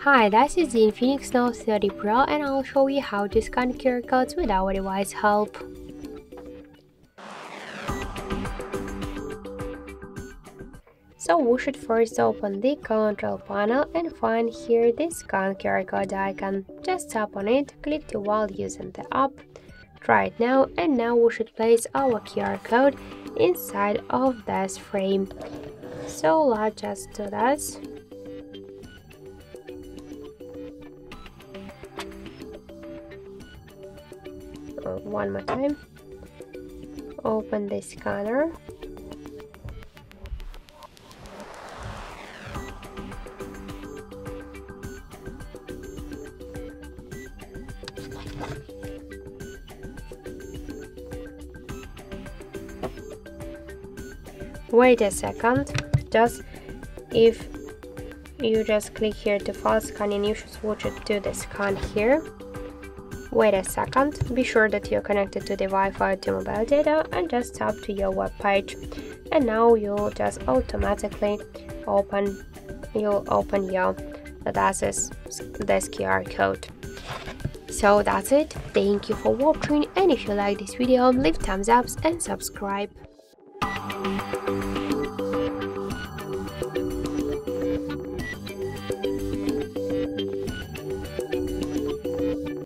Hi, this is the Infinix Note 30 Pro and I'll show you how to scan QR codes with our device help. So we should first open the control panel and find here the scan QR code icon. Just tap on it, click to while using the app, try it now and now we should place our QR code inside of this frame. So let's just do this. One more time. Open the scanner. Wait a second. Just if you just click here to fast scanning you should switch it to the scan here Wait a second, be sure that you're connected to the Wi-Fi to mobile data and just tap to your web page. And now you'll just automatically open you'll open your this this QR code. So that's it. Thank you for watching and if you like this video leave thumbs up and subscribe.